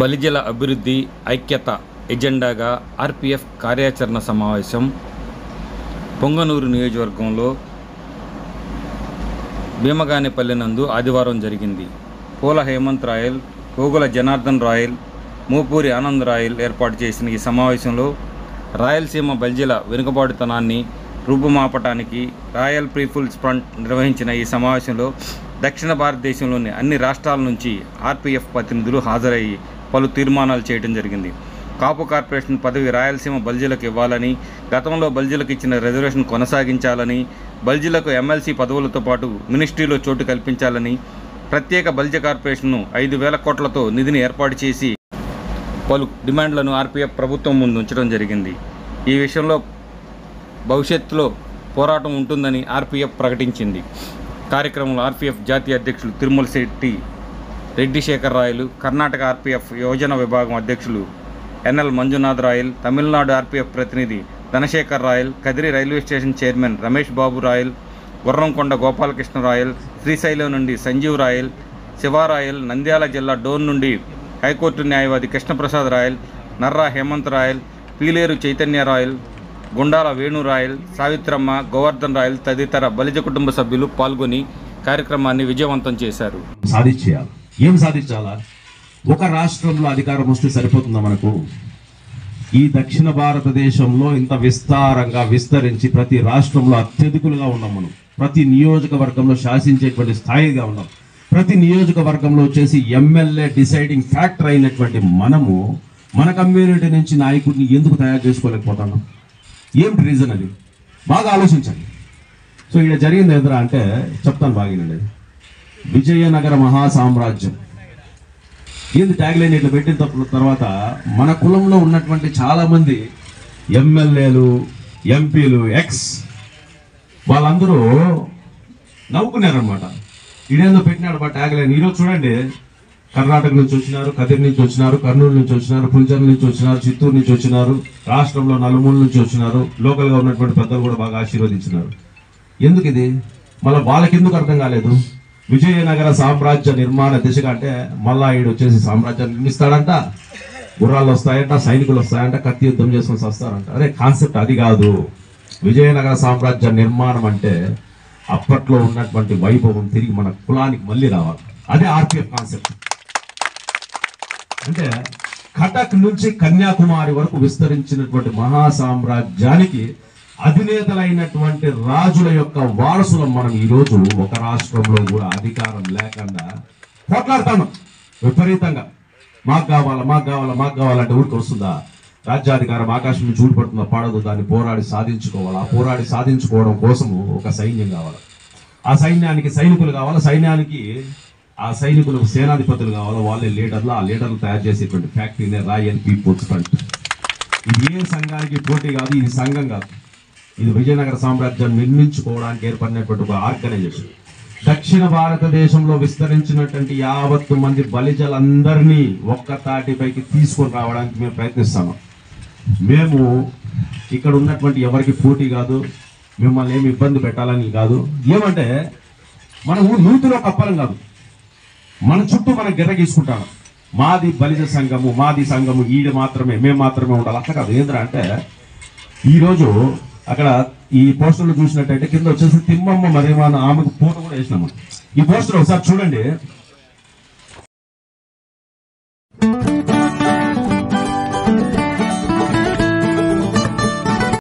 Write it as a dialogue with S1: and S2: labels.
S1: బలిజల అభివృద్ధి ఐక్యత ఎజెండాగా ఆర్పిఎఫ్ కార్యాచరణ సమావేశం పొంగనూరు నియోజకవర్గంలో భీమగానేపల్లి నందు ఆదివారం జరిగింది. పూల హేమంత్ రాయల్ కోగుల జనార్దన్ రాయల్ మూపూరి ఆనంద్ రాయల్ ఏర్పాటు చేసిన ఈ సమావేశంలో రాయలసీమ బల్జిల వెనుకబాటుతనాన్ని రూపుమాపటానికి రాయల్ పీపుల్స్ ఫ్రంట్ నిర్వహించిన ఈ సమావేశంలో దక్షిణ భారతదేశంలోని అన్ని రాష్ట్రాల నుంచి ఆర్పీఎఫ్ ప్రతినిధులు హాజరయ్యి పలు తీర్మానాలు చేయడం జరిగింది. కాపు కార్పొరేషన్ పదవి రాయలసీమ బల్జీలకు ఇవ్వాలని గతంలో బల్జీలకు ఇచ్చిన రిజర్వేషన్ కొనసాగించాలని బల్జీలకు ఎమ్మెల్సీ పదవులతో పాటు మినిస్ట్రీలో చోటు కల్పించాలని ప్రత్యేక బల్జ కార్పొరేషన్ను ఐదు వేల కోట్లతో నిధిని ఏర్పాటు చేసి పలు డిమాండ్లను ఆర్పీఎఫ్ ప్రభుత్వం ముందు ఉంచడం జరిగింది. ఈ విషయంలో భవిష్యత్తులో పోరాటం ఉంటుందని ఆర్పీఎఫ్ ప్రకటించింది. కార్యక్రమంలో ఆర్పీఎఫ్ జాతీయ అధ్యక్షులు తిరుమల శెట్టి రెడ్డి శేఖర్ రాయలు కర్ణాటక ఆర్పీఎఫ్ యోజన విభాగం అధ్యక్షులు ఎన్ఎల్ మంజునాథ్ రాయల్ తమిళనాడు ఆర్పీఎఫ్ ప్రతినిధి Dhanasekhar Rayal Kadiri railway station chairman Ramesh Babu Rayal Gurramkonda Gopalakrishna Rayal Srisailam నుండి సంజీవ్ రాయల్ శివారాయల్ నంద్యాల జిల్లా డోన్ నుండి హైకోర్టు న్యాయవాది కృష్ణప్రసాద్ రాయల్ నర్రా హేమంత్ రాయల్ పీలేరు చైతన్య రాయల్ గుండాల వేణు రాయల్ సావిత్రమ్మ గోవర్ధన్ రాయల్ తదితర బలిజ కుటుంబ సభ్యులు పాల్గొని కార్యక్రమాన్ని విజయవంతం చేశారు.
S2: సాధించేయాలి. ఏం సాధించాలా? ఒక రాష్ట్రంలో అధికారం వస్తే సరిపోతుందా మనకు? ఈ దక్షిణ భారతదేశంలో ఇంత విస్తారంగా విస్తరించి ప్రతి రాష్ట్రంలో అత్యధికులుగా ఉన్నాం మనం. ప్రతి నియోజకవర్గంలో శాసించేటువంటి స్థాయిగా ఉన్నాం. ప్రతి నియోజకవర్గంలో వచ్చేసి ఎమ్మెల్యే డిసైడింగ్ ఫ్యాక్టర్ అయినటువంటి మనము మన కమ్యూనిటీ నుంచి నాయకుడిని ఎందుకు తయారు చేసుకోలేకపోతున్నాం? ఏమిటి రీజన్ అది? బాగా ఆలోచించండి. సో ఇక్కడ జరిగింది ఎదురా అంటే చెప్తాను బాగినండి విజయనగర మహాసామ్రాజ్యం. ఏంది ట్యాగ్ లైన్ ఇట్లా పెట్టిన తర్వాత మన కులంలో ఉన్నటువంటి చాలామంది ఎమ్మెల్యేలు ఎంపీలు ఎక్స్ వాళ్ళందరూ నవ్వుకున్నారనమాట ఇదేందో పెట్టినాడు బా ట్యాగ్ లైన్ ఈరోజు చూడండి కర్ణాటక నుంచి వచ్చినారు కదిరి నుంచి వచ్చినారు కర్నూలు నుంచి వచ్చినారు పులిచెర్ల నుంచి వచ్చినారు చిత్తూరు నుంచి వచ్చినారు రాష్ట్రంలో నలుమూల నుంచి వచ్చినారు లోకల్గా ఉన్నటువంటి పెద్దలు కూడా బాగా ఆశీర్వదించినారు. ఎందుకు ఇది మళ్ళీ వాళ్ళకి ఎందుకు అర్థం కాలేదు? విజయనగర సామ్రాజ్య నిర్మాణ దిశగా అంటే మళ్ళా ఈడు వచ్చేసి సామ్రాజ్యాన్ని నిర్మిస్తాడంట గుర్రాలు వస్తాయంట సైనికులు వస్తాయంట కత్తి యుద్ధం చేసుకొని వస్తారంట అదే కాన్సెప్ట్ అది కాదు. విజయనగర సామ్రాజ్య నిర్మాణం అంటే అప్పట్లో ఉన్నటువంటి వైభవం తిరిగి మన కులానికి మళ్ళీ రావాలి. అదే ఆర్పిఎఫ్ కాన్సెప్ట్ అంటే కటక్ నుంచి కన్యాకుమారి వరకు విస్తరించినటువంటి మహా సామ్రాజ్యానికి అధినేతలైనటువంటి రాజుల యొక్క వారసులు మనం ఈ రోజు ఒక రాష్ట్రంలో కూడా అధికారం లేకుండా పోట్లాడుతాను విపరీతంగా. మాకు కావాలా మాకు కావాలా మాకు కావాలంటే ఊరికి వస్తుందా? రాజ్యాధికారం ఆకాశం నుంచి ఊడిపడుతుందా పడదు. దాన్ని పోరాడి సాధించుకోవాలా? పోరాడి సాధించుకోవడం కోసము ఒక సైన్యం కావాలి? ఆ సైన్యానికి సైనికులు కావాలా? సైన్యానికి ఆ సైనికులకు సేనాధిపతులు కావాలి? వాళ్ళే లీడర్లు. ఆ లీడర్లు తయారు చేసేటువంటి ఫ్యాక్టరీనే రాయల్ పీపుల్స్ ఫ్రంట్. ఇది ఏ సంఘానికి పోటీ కాదు ఇది సంఘం కాదు. ఇది విజయనగర సామ్రాజ్యాన్ని నిర్మించుకోవడానికి ఏర్పడినటువంటి ఒక ఆర్గనైజేషన్. దక్షిణ భారతదేశంలో విస్తరించినటువంటి యావత్తు మంది బలిజలందరినీ ఒక్క తాటిపైకి తీసుకొని రావడానికి మేము ప్రయత్నిస్తాము మేము ఇక్కడ ఉన్నటువంటి ఎవరికి పోటీ కాదు మిమ్మల్ని ఏమి ఇబ్బంది పెట్టాలని కాదు. ఏమంటే మనం నూతిలో కప్పలం కాదు. మన చుట్టూ మనం గిర్ర గీసుకుంటాం. మాది బలిజ సంఘము మాది సంఘము ఈడ మాత్రమే మేము మాత్రమే ఉండాలి. అట్లా కాదు. ఏంద్రా అంటే ఈరోజు అక్కడ ఈ పోస్టర్లో చూసినట్టయితే కింద వచ్చేసి తిమ్మమ్మ మరేమో ఆమెకు పూట కూడా వేసినాము ఈ పోస్టర్ ఒకసారి చూడండి.